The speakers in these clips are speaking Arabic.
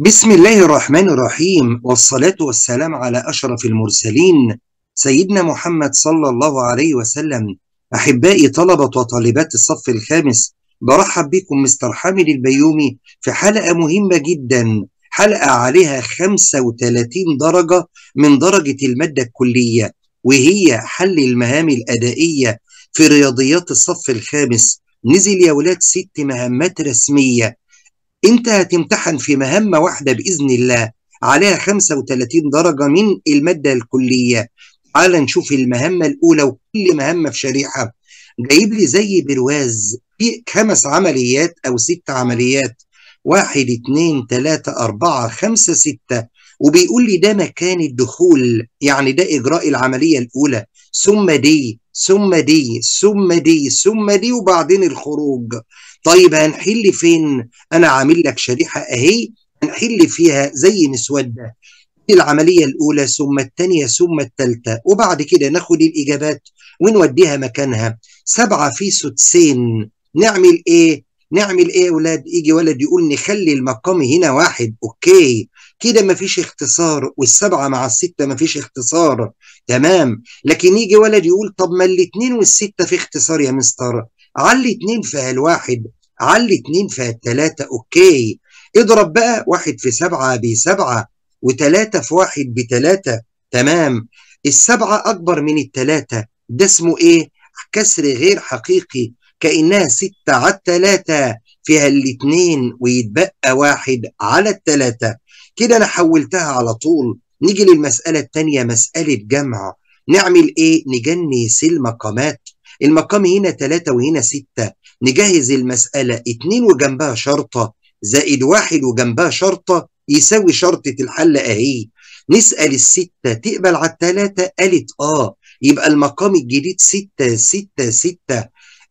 بسم الله الرحمن الرحيم والصلاة والسلام على أشرف المرسلين سيدنا محمد صلى الله عليه وسلم. أحبائي طلبة وطالبات الصف الخامس برحب بكم مستر حامد البيومي في حلقة مهمة جدا حلقة عليها 35 درجة من درجة المادة الكلية وهي حل المهام الأدائية في رياضيات الصف الخامس. نزل يا ولاد ست مهمات رسمية انت هتمتحن في مهمة واحدة بإذن الله عليها 35 درجة من المادة الكلية. تعال نشوف المهمة الأولى وكل مهمة في شريحة. جايب لي زي برواز في خمس عمليات أو ست عمليات. واحد اتنين تلاتة أربعة خمسة ستة. وبيقول لي ده مكان الدخول يعني ده إجراء العملية الأولى. ثم دي ثم دي ثم دي ثم دي وبعدين الخروج. طيب هنحل فين؟ أنا عامل لك شريحة أهي هنحل فيها زي مسوده العملية الأولى ثم الثانية ثم الثالثة. وبعد كده ناخد الإجابات ونوديها مكانها. سبعة في سدسين نعمل إيه؟ نعمل إيه يا ولاد يجي ولد يقول نخلي المقام هنا واحد. أوكي. كده مفيش اختصار. والسبعة مع الستة مفيش اختصار. تمام. لكن يجي ولد يقول طب ما الاثنين والستة في اختصار يا مستر. علي اتنين في الواحد علي اتنين في التلاتة أوكي. اضرب بقى واحد في سبعة بسبعة وتلاتة في واحد بتلاتة تمام. السبعة أكبر من التلاتة ده اسمه إيه؟ كسر غير حقيقي كأنها ستة على التلاتة فيها الاتنين ويتبقى واحد على التلاتة. كده أنا حولتها على طول. نيجي للمسألة التانية مسألة جمع. نعمل إيه؟ نجنس المقامات. المقام هنا تلاتة وهنا ستة. نجهز المسألة اتنين وجنبها شرطة زائد واحد وجنبها شرطة يساوي شرطة الحل أهي. نسأل الستة تقبل على التلاتة؟ قالت آه. يبقى المقام الجديد ستة ستة ستة.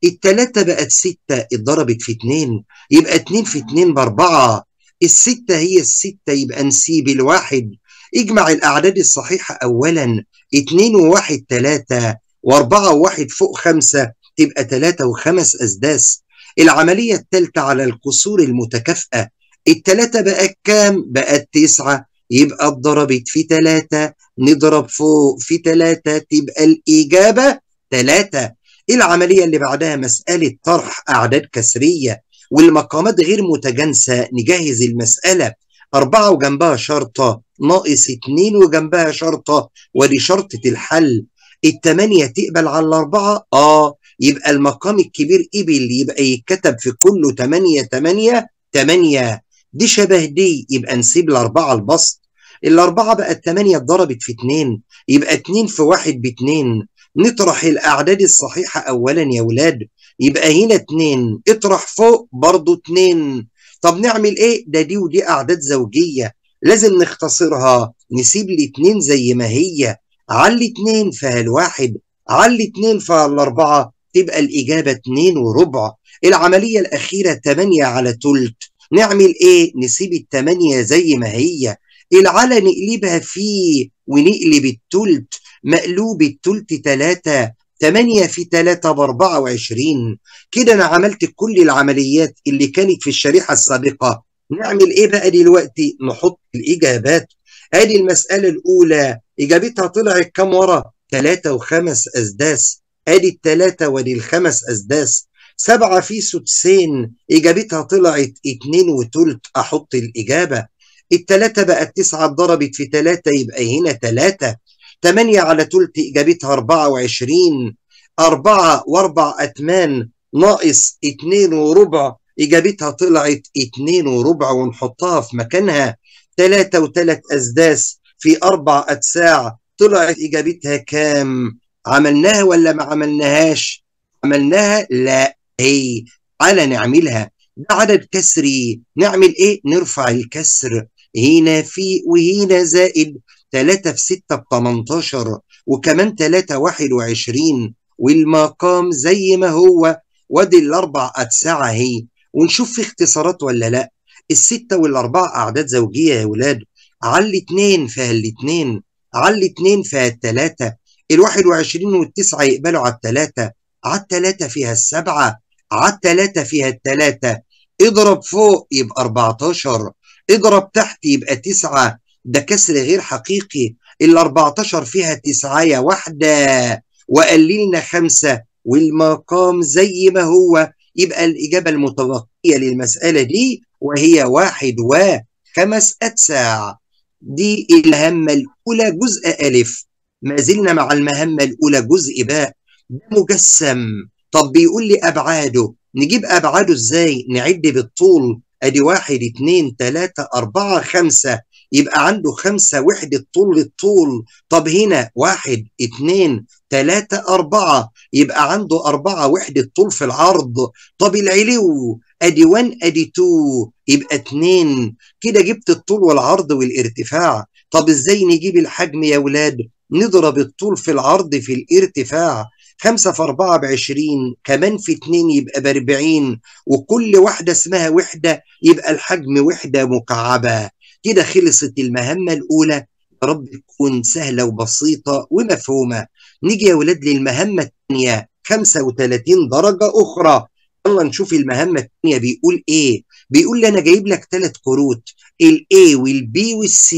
التلاتة بقت ستة اتضربت في اتنين. يبقى اتنين في اتنين بأربعة. الستة هي الستة يبقى نسيب الواحد. اجمع الأعداد الصحيحة أولا. اتنين وواحد تلاتة وأربعة وواحد فوق خمسة. تبقى تلاتة وخمس أسداس. العملية التالتة على الكسور المتكافئة التلاتة بقت كام؟ بقت تسعة يبقى اتضربت في تلاتة نضرب فوق في تلاتة تبقى الإجابة تلاتة. العملية اللي بعدها مسألة طرح أعداد كسرية والمقامات غير متجانسة نجهز المسألة. أربعة وجنبها شرطة ناقص اتنين وجنبها شرطة ودي شرطة الحل. التمانية تقبل على الأربعة؟ آه. يبقى المقام الكبير قبل يبقى يتكتب في كله تمانية تمانية تمانية. دي شبه دي يبقى نسيب الأربعة البسط. الأربعة بقت تمانية اتضربت في اتنين يبقى اتنين في واحد باتنين. نطرح الأعداد الصحيحة أولا يا ولاد يبقى هنا اتنين. اطرح فوق برضو اتنين. طب نعمل إيه؟ ده دي ودي أعداد زوجية. لازم نختصرها. نسيب الاتنين زي ما هي. علي اتنين في الواحد علي اتنين في الأربعة. تبقى الإجابة اتنين وربع. العملية الأخيرة تمانية على تلت. نعمل إيه؟ نسيب التمانية زي ما هي. العلى نقلبها فيه ونقلب التلت. مقلوب التلت تلاتة. تمانية في تلاتة بأربعة وعشرين. كده أنا عملت كل العمليات اللي كانت في الشريحة السابقة. نعمل إيه بقى دلوقتي؟ نحط الإجابات. آدي المسألة الأولى. إجابتها طلعت كام ورا؟ تلاتة وخمس أسداس. أدي التلاتة ودي الخمس أسداس. سبعة في سدسين إجابتها طلعت اتنين وتلت أحط الإجابة. التلاتة بقت تسعة اتضربت في تلاتة يبقى هنا تلاتة. تمانية على تلت إجابتها أربعة وعشرين. أربعة وأربع أتمان ناقص اتنين وربع إجابتها طلعت اتنين وربع ونحطها في مكانها. تلاتة وتلات أسداس في أربع أتساع طلعت إجابتها كام؟ عملناها ولا ما عملناهاش؟ عملناها؟ لا. هي على نعملها. ده عدد كسري نعمل إيه؟ نرفع الكسر. هنا في وهنا زائد تلاتة في ستة ب 18 وكمان تلاتة واحد وعشرين. والمقام زي ما هو. وادي الأربع أتساع أهي. ونشوف في اختصارات ولا لأ. الستة والأربعة أعداد زوجية يا ولاد. على الاتنين فيها الاتنين. على الاتنين فيها التلاتة. الواحد وعشرين والتسعة يقبلوا على التلاتة على التلاتة فيها السبعة على التلاتة فيها التلاتة. اضرب فوق يبقى 14 اضرب تحت يبقى تسعة. ده كسر غير حقيقي. ال 14 فيها تسعاية واحدة وقللنا خمسة. والمقام زي ما هو. يبقى الإجابة المتبقية للمسألة دي وهي واحد وخمس أتساع. دي المهمة الأولى جزء ألف. ما زلنا مع المهمة الأولى جزء باء ده مجسم. طب بيقول لي أبعاده. نجيب أبعاده إزاي؟ نعد بالطول. أدي واحد اتنين تلاتة أربعة خمسة. يبقى عنده خمسة وحدة طول للطول. طب هنا واحد اتنين تلاتة أربعة. يبقى عنده أربعة وحدة طول في العرض. طب العلو. أدي 1 أدي 2 يبقى اتنين. كده جبت الطول والعرض والارتفاع. طب إزاي نجيب الحجم يا ولاد؟ نضرب الطول في العرض في الارتفاع خمسة في أربعة بعشرين كمان في اتنين يبقى بأربعين وكل واحدة اسمها وحدة يبقى الحجم وحدة مكعبة. كده خلصت المهمة الأولى. يا رب تكون سهلة وبسيطة ومفهومة. نيجي يا ولاد للمهمة الثانية 35 درجة أخرى. يلا نشوف المهمة الثانية بيقول إيه. بيقول لي أنا جايب لك ثلاث كروت ال A وال B وال C.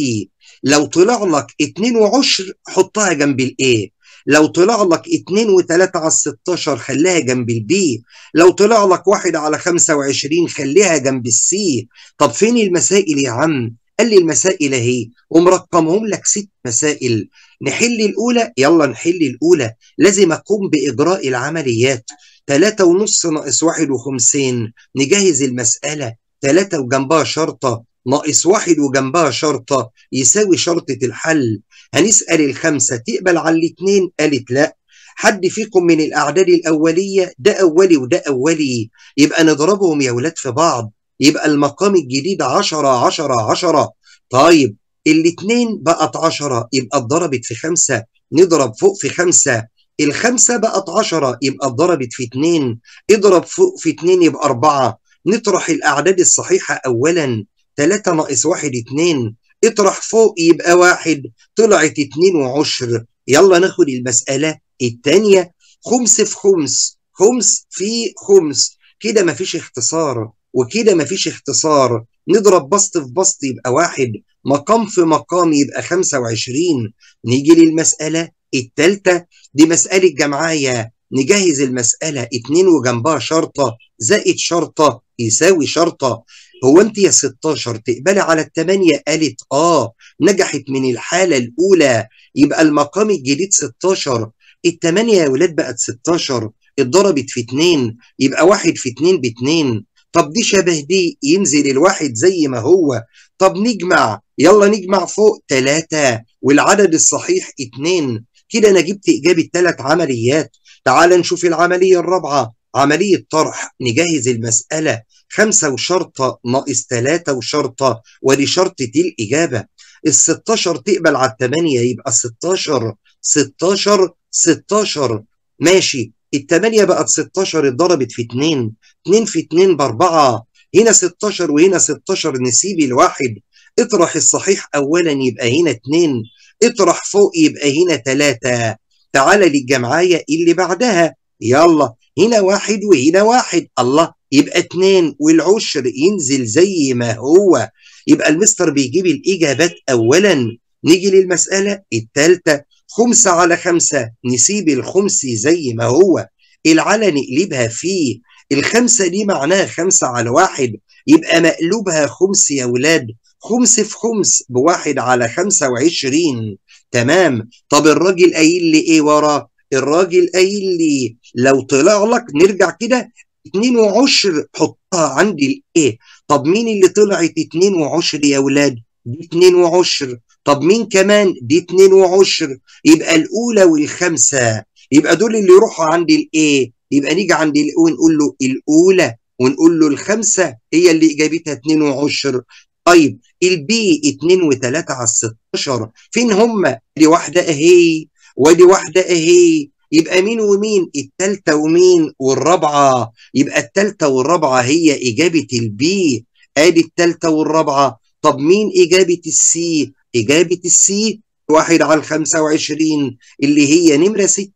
لو طلع لك 2 وعشر حطها جنب ال A. لو طلع لك 2 و3 على 16 خليها جنب ال B لو طلع لك 1 على 25 خليها جنب ال C طب فين المسائل يا عم؟ قال لي المسائل اهي ومرقمهم لك ست مسائل. نحل الأولى؟ يلا نحل الأولى. لازم أقوم بإجراء العمليات. 3 ونص ناقص 51 نجهز المسألة. 3 وجنبها شرطة. ناقص واحد وجنبها شرطة يساوي شرطة الحل. هنسأل الخمسة تقبل على الاتنين قالت لا. حد فيكم من الأعداد الأولية؟ ده أولي وده أولي. يبقى نضربهم يا ولاد في بعض. يبقى المقام الجديد عشرة عشرة عشرة. طيب الاتنين بقت عشرة يبقى اتضربت في خمسة. نضرب فوق في خمسة. الخمسة بقت عشرة يبقى اتضربت في اتنين اضرب فوق في اتنين يبقى أربعة. نطرح الأعداد الصحيحة أولا. 3 ناقص 1 2 اطرح فوق يبقى واحد. طلعت 2 وعشر. يلا ناخد المسألة الثانية. خمس في خمس. خمس في خمس. كده مفيش اختصار. وكده مفيش اختصار. نضرب بسط في بسط يبقى واحد. مقام في مقام يبقى 25 نيجي للمسألة الثالثة. دي مسألة جمعية. نجهز المسألة. اتنين وجنبها شرطة. زائد شرطة يساوي شرطة. هو انت يا 16 تقبلي على الثمانية قالت آه. نجحت من الحالة الأولى. يبقى المقام الجديد 16 الثمانية يا ولاد بقت 16 اتضربت في 2 يبقى واحد في 2 ب 2 طب دي شبه دي. ينزل الواحد زي ما هو. طب نجمع. يلا نجمع فوق 3 والعدد الصحيح 2 كده أنا جبت اجابه ثلاث عمليات. تعال نشوف العملية الرابعة. عملية طرح. نجهز المسألة. خمسة وشرطة ناقص ثلاثة وشرطة ودي شرطة الإجابة. ال 16 تقبل على الثمانية يبقى 16 16 16 ماشي. الثمانية بقت 16 اتضربت في 2 2 في 2 بأربعة. هنا 16 وهنا 16 نسيب الواحد. اطرح الصحيح أولا يبقى هنا 2 اطرح فوق يبقى هنا 3 تعال للجمعية اللي بعدها. يلا. هنا واحد وهنا واحد. الله. يبقى اتنين والعشر ينزل زي ما هو. يبقى المستر بيجيب الإجابات أولا. نيجي للمسألة الثالثة خمسة على خمسة نسيب الخمس زي ما هو. العلى نقلبها فيه. الخمسة دي معناها خمسة على واحد. يبقى مقلوبها خمس يا ولاد. خمس في خمس بواحد على خمسة وعشرين. تمام. طب الراجل قايل لي إيه ورا؟ الراجل قايل لي لو طلع لك نرجع كده اتنين وعشر حطها عندي ال A طب مين اللي طلعت اتنين وعشر يا ولاد؟ دي اتنين وعشر. طب مين كمان؟ دي اتنين وعشر. يبقى الأولى والخمسة. يبقى دول اللي يروحوا عند ال A يبقى نيجي عند ال A ونقول له الأولى ونقول له الخمسة؟ هي اللي إجابتها اتنين وعشر. طيب ال B اتنين وتلاتة على الستاشر. فين هما؟ دي واحدة أهي. ودي واحدة أهي. يبقى مين ومين؟ التالتة ومين والرابعة. يبقى التالتة والرابعة هي إجابة ال B. آدي التالتة والرابعة. طب مين إجابة ال C؟ إجابة ال C واحد على الخمسة وعشرين. اللي هي نمرة ستة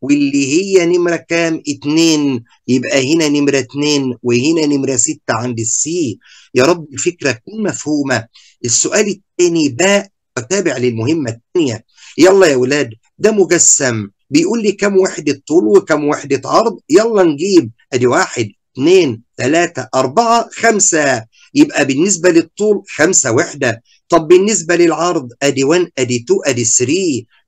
واللي هي نمرة كام؟ اتنين. يبقى هنا نمرة اتنين وهنا نمرة ستة عند ال C. يا رب الفكرة تكون مفهومة. السؤال الثاني باء وتابع للمهمة الثانية. يلا يا ولاد ده مجسم. بيقول لي كم وحدة طول وكم وحدة عرض؟ يلا نجيب أدي واحد اثنين ثلاثة أربعة خمسة. يبقى بالنسبة للطول خمسة وحدة. طب بالنسبة للعرض أدي 1 أدي 2 أدي 3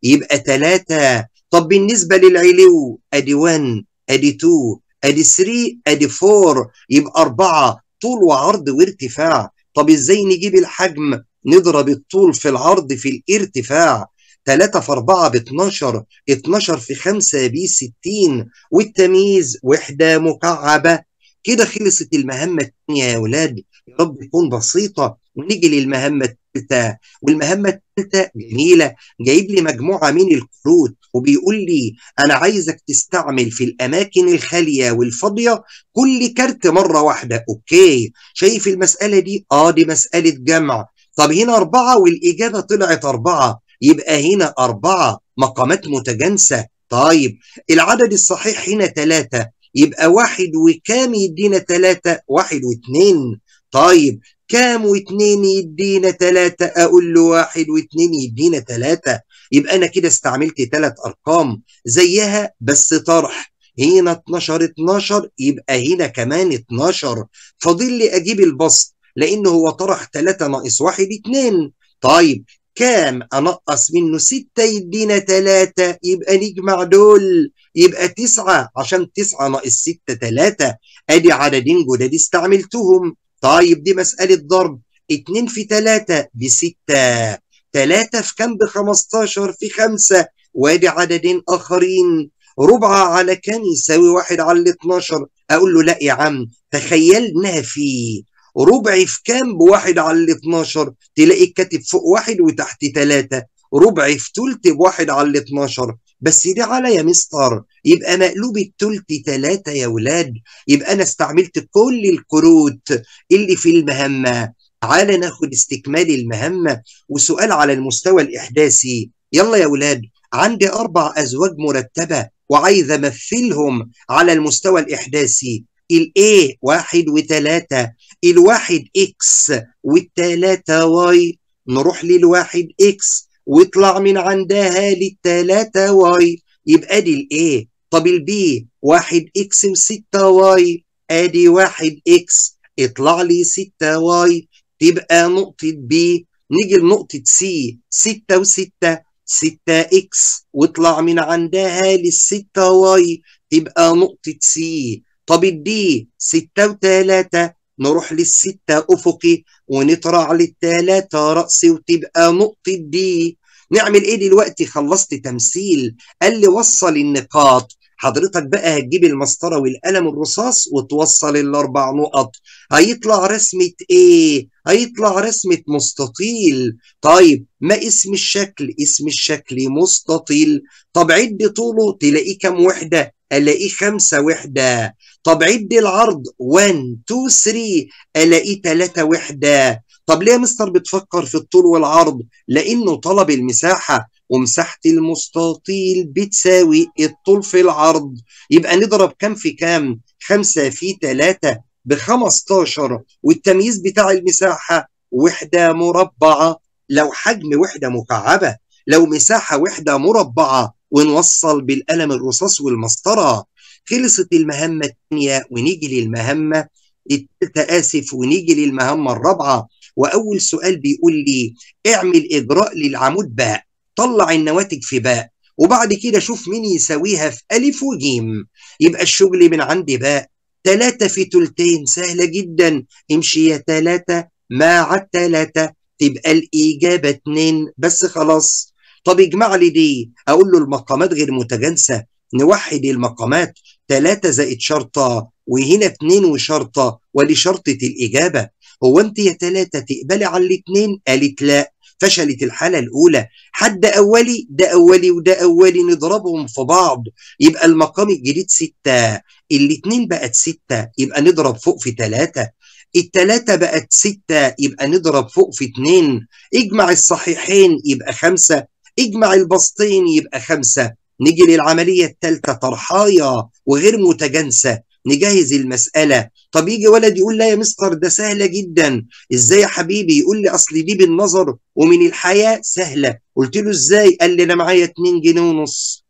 يبقى 3 طب بالنسبة للعلو أدي 1 أدي 2 أدي 3 أدي 4 يبقى 4 طول وعرض وارتفاع. طب إزاي نجيب الحجم؟ نضرب الطول في العرض في الارتفاع. 3 في 4 ب 12 12 في 5 ب 60 والتمييز وحدة مكعبة. كده خلصت المهمة الثانية يا ولاد. يا رب تكون بسيطة ونيجي للمهمة الثالثة والمهمة الثالثة جميلة. جايب لي مجموعة من الكروت وبيقول لي أنا عايزك تستعمل في الأماكن الخالية والفاضية كل كارت مرة واحدة. okay. شايف المسألة دي؟ آه دي مسألة جمع. طب هنا أربعة والإجابة طلعت أربعة. يبقى هنا أربعة مقامات متجانسة. طيب العدد الصحيح هنا ثلاثة يبقى واحد وكام يدينا ثلاثة واحد واثنين. طيب كام واثنين يدينا ثلاثة أقول له واحد واثنين يدينا ثلاثة يبقى أنا كده استعملت ثلاث أرقام. زيها بس طرح. هنا 12 12 يبقى هنا كمان 12 فاضل لي أجيب البسط لأن هو طرح 3 ناقص 1 2 طيب كام أنقص منه 6 يدينا 3 يبقى نجمع دول. يبقى 9 عشان 9 ناقص 6 3 أدي عددين جداد استعملتهم. طيب دي مسألة ضرب. 2 في 3 بستة 3 في كام ب 15 في 5 وأدي عددين آخرين. ربع على كام؟ يساوي واحد على ال 12 أقول له لا يا عم تخيلنا في ربع في كام بواحد على ال 12 تلاقي كاتب فوق واحد وتحت 3 ربع في تلت بواحد على ال 12 بس دي على يا مستر. يبقى مقلوب التلت تلاتة يا ولاد. يبقى أنا استعملت كل الكروت اللي في المهمة. تعالى ناخد استكمال المهمة. وسؤال على المستوى الإحداثي. يلا يا ولاد. عندي أربع أزواج مرتبة وعايز أمثلهم على المستوى الإحداثي. ال A واحد وتلاتة. الواحد X والتلاتة Y نروح للواحد X واطلع من عندها للتلاتة Y يبقى دي ال A طب ال B واحد X وستة Y أدي واحد X اطلع لي ستة Y تبقى نقطة B نيجي لنقطة C ستة وستة. ستة X واطلع من عندها للستة Y تبقى نقطة C طب ال D ستة وتلاتة. نروح للستة أفقي ونطلع للتلاتة رأسي وتبقى نقطة D نعمل إيه دلوقتي خلصت تمثيل قال لي وصل النقاط حضرتك بقى هتجيب المسطرة والقلم الرصاص وتوصل الأربع نقط هيطلع رسمة إيه؟ هيطلع رسمة مستطيل طيب ما اسم الشكل؟ اسم الشكل مستطيل طب عد طوله تلاقيه كم وحدة؟ ألاقيه خمسة وحدة طب عد العرض. 1 2 3 ألاقيه 3 وحدة. طب ليه يا مستر بتفكر في الطول والعرض؟ لأنه طلب المساحة ومساحة المستطيل بتساوي الطول في العرض. يبقى نضرب كام في كام؟ 5 في 3 ب 15 والتمييز بتاع المساحة وحدة مربعة. لو حجم وحدة مكعبة لو مساحة وحدة مربعة ونوصل بالقلم الرصاص والمسطرة. خلصت المهمة الثانية ونيجي للمهمة الثالثة. آسف ونيجي للمهمة الرابعة. وأول سؤال بيقول لي اعمل إجراء للعمود باء. طلع النواتج في باء. وبعد كده شوف مين يساويها في ألف وجيم. يبقى الشغل من عندي باء. تلاتة في تلتين. سهلة جدا. امشي يا تلاتة مع التلاتة تبقى الإجابة اتنين. بس خلاص. طب اجمع لي دي. أقول له المقامات غير متجانسة. نوحد المقامات تلاتة زائد شرطة وهنا اتنين وشرطة ودي شرطة الإجابة. هو أنت يا تلاتة تقبلي على الاتنين قالت لا. فشلت الحالة الأولى. حد أولي ده أولي وده أولي نضربهم في بعض. يبقى المقام الجديد ستة. الاتنين بقت ستة يبقى نضرب فوق في تلاتة التلاتة بقت ستة يبقى نضرب فوق في اتنين اجمع الصحيحين يبقى خمسة. اجمع البسطين يبقى خمسة. نيجي للعملية الثالثة طرحاية وغير متجانسة نجهز المسألة. طب يجي ولد يقول لا يا مستر ده سهلة جدا. إزاي يا حبيبي؟ يقول لي أصل دي بالنظر ومن الحياة سهلة. قلت له إزاي؟ قال لي أنا معايا 2 جنيه ونص.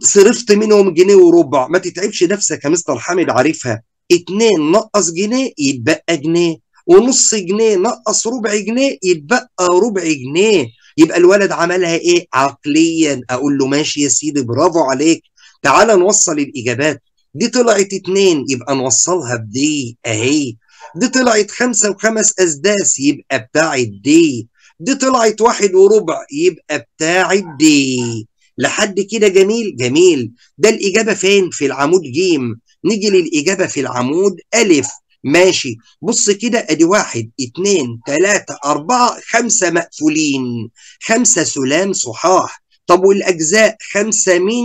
صرفت منهم جنيه وربع. ما تتعبش نفسك يا مستر حامد عارفها. اتنين نقص جنيه يتبقى جنيه. ونص جنيه نقص ربع جنيه يتبقى ربع جنيه. يبقى الولد عملها إيه؟ عقليا. أقول له ماشي يا سيدي برافو عليك. تعال نوصل الإجابات. دي طلعت اتنين يبقى نوصلها بدي أهي. دي طلعت خمسة وخمس أسداس يبقى بتاعت دي. دي طلعت واحد وربع يبقى بتاعت دي. لحد كده جميل؟ جميل. ده الإجابة فين؟ في العمود جيم. نيجي للإجابة في العمود ألف. ماشي. بص كده أدي واحد اتنين تلاتة أربعة خمسة مقفولين. خمسة سلام صحاح. طب والأجزاء خمسة من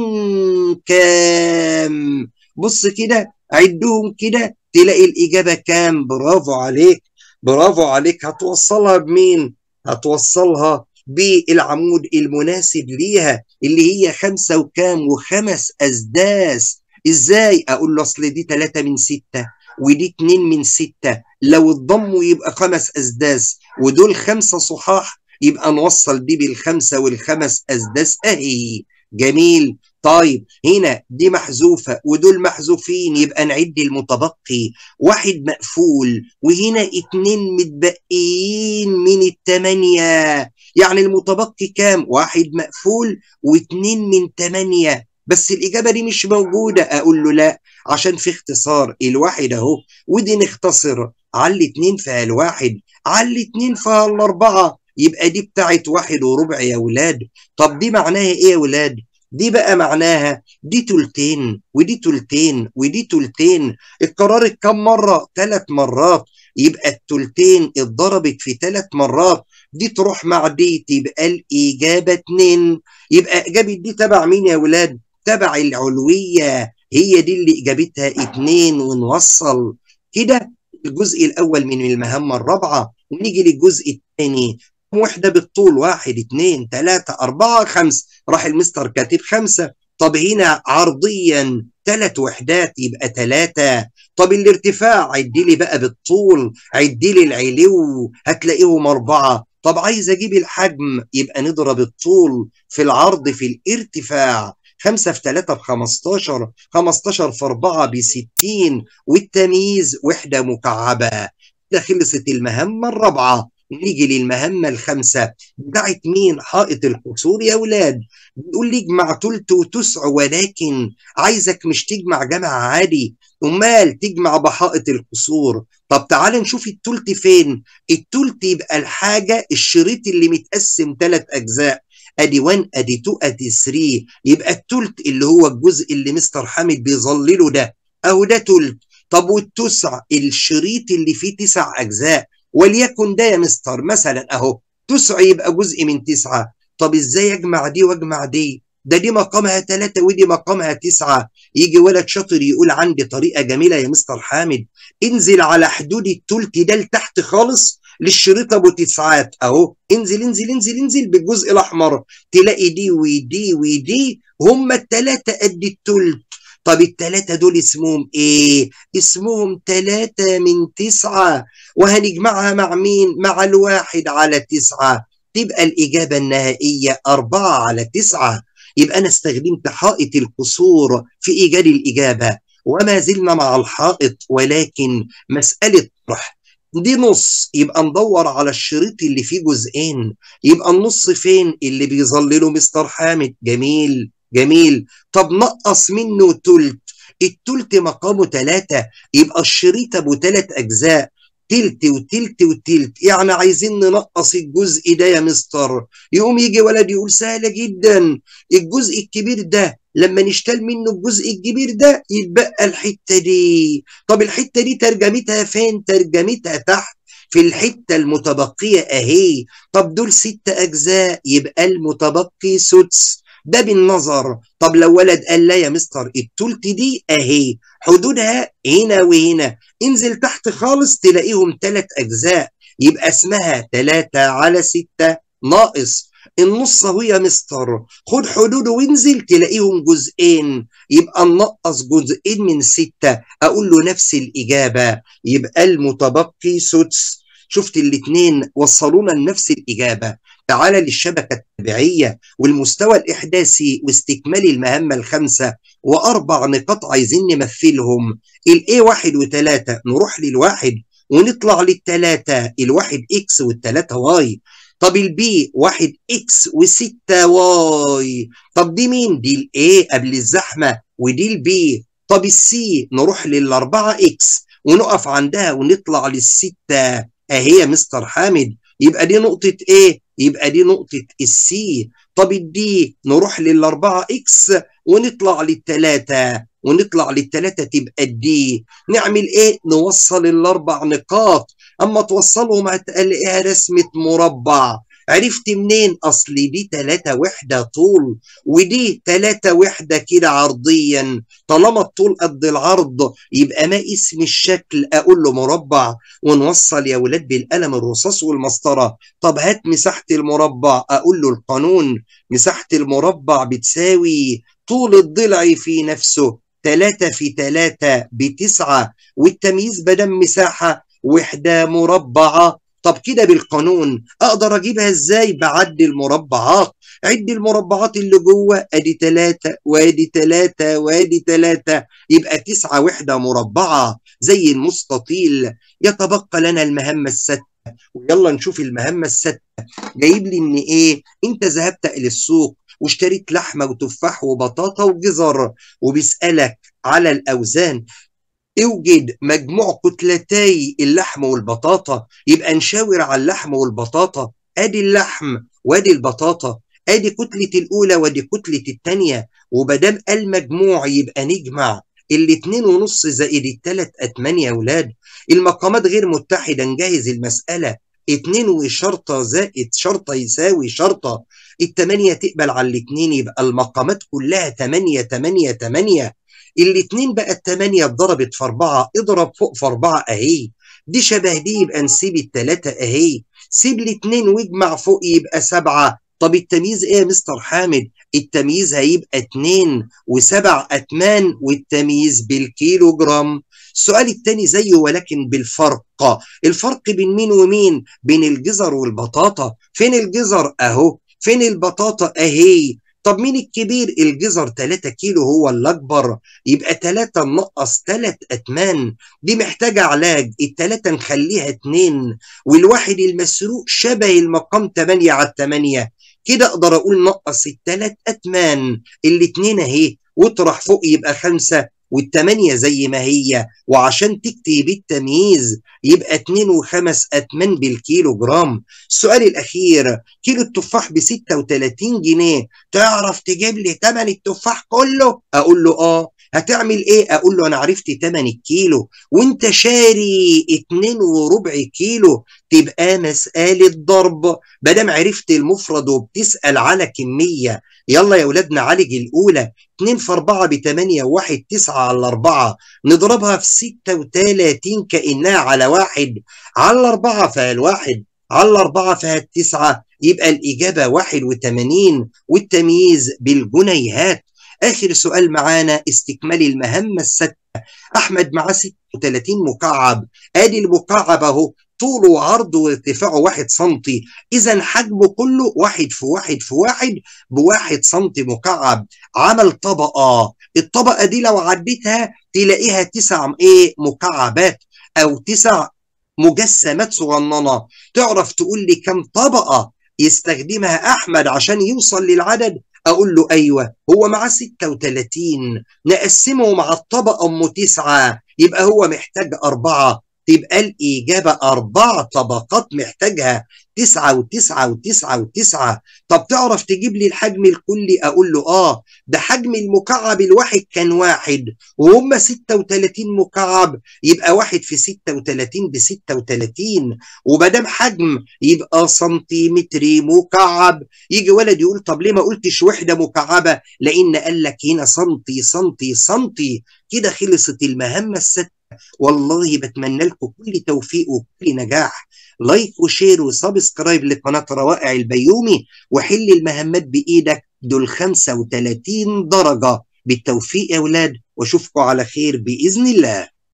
كام؟ بص كده عدهم كده تلاقي الإجابة كام؟ برافو عليك. برافو عليك. هتوصلها بمين؟ هتوصلها بالعمود المناسب ليها اللي هي خمسة وكام وخمس أسداس. إزاي؟ أقول له أصل دي تلاتة من ستة. ودي اتنين من ستة. لو اتضموا يبقى خمس أسداس ودول خمسة صحاح يبقى نوصل دي بالخمسة والخمس أسداس أهي. جميل. طيب هنا دي محذوفة ودول محذوفين يبقى نعد المتبقي. واحد مقفول وهنا اتنين متبقيين من التمانية. يعني المتبقي كام؟ واحد مقفول واتنين من تمانية. بس الإجابة دي مش موجودة. أقول له لا عشان في اختصار. الواحد أهو ودي نختصر. على الاتنين فيها الواحد على الاتنين فيها الأربعة يبقى دي بتاعت واحد وربع يا ولاد. طب دي معناها إيه يا ولاد؟ دي بقى معناها دي تلتين ودي تلتين ودي تلتين. اتكررت كم مرة؟ ثلاث مرات. يبقى التلتين اتضربت في ثلاث مرات. دي تروح مع دي تبقى الإجابة اتنين. يبقى إجابة دي تبع مين يا ولاد؟ تبع العلوية هي دي اللي إجابتها اتنين ونوصل. كده الجزء الأول من المهمة الرابعة ونيجي للجزء الثاني. وحدة بالطول واحد اتنين تلاتة أربعة خمس. راح المستر كاتب خمسة. طب هنا عرضيا ثلاث وحدات يبقى ثلاثة طب الارتفاع عدي لي بقى بالطول عدي لي العلو هتلاقيهم أربعة. طب عايز أجيب الحجم يبقى نضرب الطول في العرض في الارتفاع. خمسة في ثلاثة بخمستاشر خمستاشر في أربعة بستين والتمييز وحدة مكعبة. ده خلصت المهمة الرابعة. نيجي للمهمة الخامسة. بتاعت مين؟ حائط القصور يا ولاد. بيقول لي اجمع تلت وتسع ولكن عايزك مش تجمع جمع عادي. أمال تجمع بحائط القصور. طب تعال نشوف التلت فين. التلت يبقى الحاجة الشريط اللي متقسم ثلاث أجزاء. أدي 1 أدي 2 أدي 3 يبقى التلت اللي هو الجزء اللي مستر حامد بيظلله ده. أهو ده تلت. طب والتسع؟ الشريط اللي فيه تسع أجزاء. وليكن ده يا مستر مثلا أهو. تسع يبقى جزء من تسعة. طب إزاي أجمع دي وأجمع دي؟ ده دي مقامها ثلاثة ودي مقامها تسعة. يجي ولد شاطر يقول عندي طريقة جميلة يا مستر حامد. انزل على حدود التلت ده لتحت خالص للشريط ابو تسعات أهو. انزل انزل انزل انزل بالجزء الأحمر. تلاقي دي ودي ودي هما الثلاثة قد التلت. طب التلاتة دول اسمهم إيه؟ اسمهم تلاتة من تسعة. وهنجمعها مع مين؟ مع الواحد على تسعة. تبقى الإجابة النهائية أربعة على تسعة. يبقى أنا استخدمت حائط القصور في إيجاد الإجابة. وما زلنا مع الحائط ولكن مسألة طرح دي نص يبقى ندور على الشريط اللي فيه جزئين. يبقى النص فين؟ اللي بيظلله مستر حامد. جميل جميل. طب نقص منه تلت. التلت مقامه ثلاثة يبقى الشريط أبو ثلاث أجزاء. تلت وتلت وتلت. يعني عايزين ننقص الجزء ده يا مستر. يقوم يجي ولد يقول سهلة جدا. الجزء الكبير ده لما نشتل منه الجزء الكبير ده يتبقى الحتة دي. طب الحتة دي ترجمتها فين؟ ترجمتها تحت في الحتة المتبقية أهي. طب دول ست أجزاء يبقى المتبقي سدس ده بالنظر طب لو ولد قال لا يا مستر التلت دي أهي حدودها هنا وهنا. انزل تحت خالص تلاقيهم ثلاث أجزاء يبقى اسمها ثلاثة على ستة ناقص. النص أهو يا مستر خد حدوده وانزل تلاقيهم جزئين يبقى ننقص جزئين من ستة. أقول له نفس الإجابة يبقى المتبقي سدس. شفت الاتنين وصلونا لنفس الإجابة. تعالى للشبكة التبعية والمستوى الإحداثي واستكمال المهمة الخمسة وأربع نقاط عايزين نمثلهم. ال A واحد وتلاتة نروح للواحد ونطلع للتلاتة الواحد X والتلاتة Y طب ال B واحد X وستة Y طب دي مين؟ دي ال A قبل الزحمة ودي ال B طب ال C نروح للأربعة X ونقف عندها ونطلع للستة أهي مستر حامد. يبقى دي نقطة إيه؟ يبقى دي نقطة ال C طب ال D نروح للأربعة X ونطلع للتلاتة ونطلع للتلاتة تبقى ال D نعمل إيه؟ نوصل الأربع نقاط. أما توصلهم هتلاقيها رسمة مربع. عرفت منين اصل دي تلاتة وحدة طول ودي تلاتة وحدة كده عرضيا. طالما الطول قد العرض يبقى ما اسم الشكل أقول له مربع ونوصل يا ولاد بالقلم الرصاص والمسطرة. طب هات مساحة المربع أقول له القانون. مساحة المربع بتساوي طول الضلع في نفسه تلاتة في تلاتة بتسعة. والتمييز بدم مساحة وحدة مربعة طب كده بالقانون أقدر أجيبها إزاي؟ بعد المربعات. عد المربعات اللي جوه أدي تلاتة وأدي تلاتة وأدي تلاتة. يبقى تسعة وحدة مربعة زي المستطيل. يتبقى لنا المهمة الستة. ويلا نشوف المهمة الستة. جايب لي إن إيه؟ أنت ذهبت إلى السوق واشتريت لحمة وتفاح وبطاطا وجزر. وبيسألك على الأوزان. اوجد مجموع كتلتي اللحم والبطاطا يبقى نشاور على اللحم والبطاطا. آدي اللحم وآدي البطاطا. آدي كتلة الأولى وآدي كتلة التانية. وبدام المجموع يبقى نجمع الاتنين ونص زائد التلات اتمان يا ولاد المقامات غير متحدة نجهز المسألة. اتنين وشرطة زائد شرطة يساوي شرطة. التمانية تقبل على الاتنين يبقى المقامات كلها تمانية تمانية تمانية. الاتنين بقى التمانية اتضربت في أربعة اضرب فوق في أربعة أهي. دي شبه دي يبقى نسيب التلاتة أهي. سيب الاتنين واجمع فوق يبقى سبعة. طب التمييز إيه يا مستر حامد؟ التمييز هيبقى اتنين وسبع أتمان والتمييز بالكيلو جرام السؤال التاني زيه ولكن بالفرق. الفرق بين مين ومين؟ بين الجزر والبطاطا. فين الجزر؟ أهو. فين البطاطا؟ أهي. طب مين الكبير؟ الجزر 3 كيلو هو الأكبر. يبقى 3 نقص 3 أتمان. دي محتاجة علاج. التلاتة نخليها 2 والواحد المسروق شبه المقام 8 على 8 كده أقدر أقول نقص التلات أتمان. الاتنين أهي. واطرح فوق يبقى خمسة. والتمانية زي ما هي وعشان تكتب التمييز يبقى اتنين وخمس أتمن بالكيلو جرام السؤال الأخير كيلو التفاح ب 36 جنيه تعرف تجيب لي تمن التفاح كله؟ أقول له آه. هتعمل إيه؟ أقول له أنا عرفت تمن الكيلو وأنت شاري اتنين وربع كيلو تبقى مسألة ضرب. بدم عرفت المفرد وبتسأل على كمية يلا يا ولاد نعالج الأولى 2 في 4 ب 8 و1 9 على 4 نضربها في 36 كأنها على واحد. على 4 فيها الواحد على 4 فيها التسعة يبقى الإجابة 81 والتمييز بالجنيهات. آخر سؤال معانا استكمال المهمة الستة. أحمد معاه 36 مكعب. آدي المكعب أهو طوله وعرضه وارتفاعه واحد سنتي. إذا حجمه كله واحد في واحد في واحد بواحد سنتي مكعب. عمل طبقة. الطبقة دي لو عديتها تلاقيها تسع إيه مكعبات أو تسع مجسمات صغننة. تعرف تقول لي كم طبقة يستخدمها أحمد عشان يوصل للعدد؟ أقول له أيوة هو معاه 36 نقسمه مع الطبقة أم تسعة يبقى هو محتاج أربعة. تبقى الإجابة أربع طبقات محتاجها تسعة وتسعة وتسعة وتسعة. طب تعرف تجيب لي الحجم الكلي أقول له آه ده حجم المكعب الواحد كان واحد وهم 36 مكعب يبقى واحد في 36 ب 36 ومادام حجم يبقى سنتيمتر مكعب. يجي ولد يقول طب ليه ما قلتش وحدة مكعبة؟ لأن قال لك هنا سنتي سنتي سنتي. كده خلصت المهمة الستة والله بتمنى لكم كل توفيق وكل نجاح. like و share و subscribe لقناة روائع البيومي وحل المهمات بإيدك دول 35 درجة. بالتوفيق يا ولاد وأشوفكم على خير بإذن الله.